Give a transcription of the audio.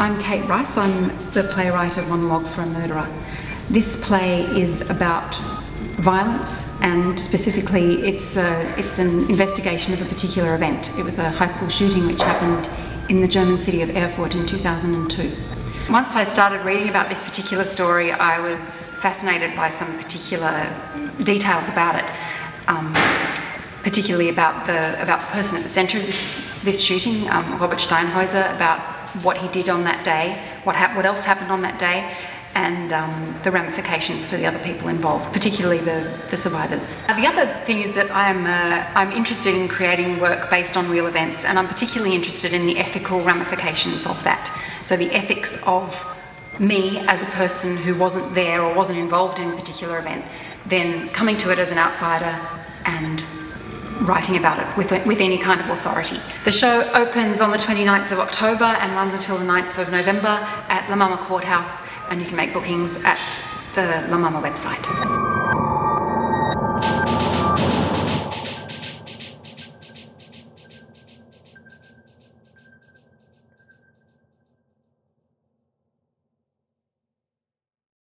I'm Kate Rice. I'm the playwright of Monologue for a Murderer. This play is about violence and specifically it's, a, it's an investigation of a particular event. It was a high school shooting which happened in the German city of Erfurt in 2002. Once I started reading about this particular story, I was fascinated by some particular details about it, um, particularly about the, about the person at the centre of this, this shooting, um, Robert Steinhäuser, about what he did on that day, what, what else happened on that day, and um, the ramifications for the other people involved, particularly the, the survivors. Uh, the other thing is that I'm, uh, I'm interested in creating work based on real events, and I'm particularly interested in the ethical ramifications of that. So the ethics of me as a person who wasn't there or wasn't involved in a particular event, then coming to it as an outsider and writing about it with, with any kind of authority. The show opens on the 29th of October and runs until the 9th of November at La Mama Courthouse and you can make bookings at the La Mama website.